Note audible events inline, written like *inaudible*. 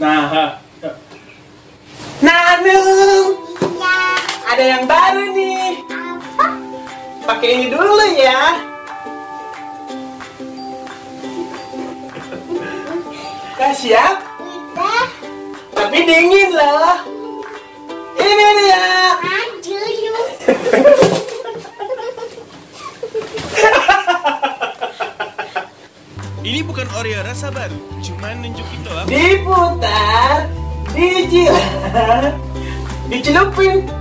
Nah, nah Nung, ada yang baru nih. Pakai ini dulu ya. Kak siap? Tapi dingin loh. Ini dia. Ini bukan Oreo rasa baru, cuman nunjukin doang. Diputar, dijilat, *laughs* dicelupin.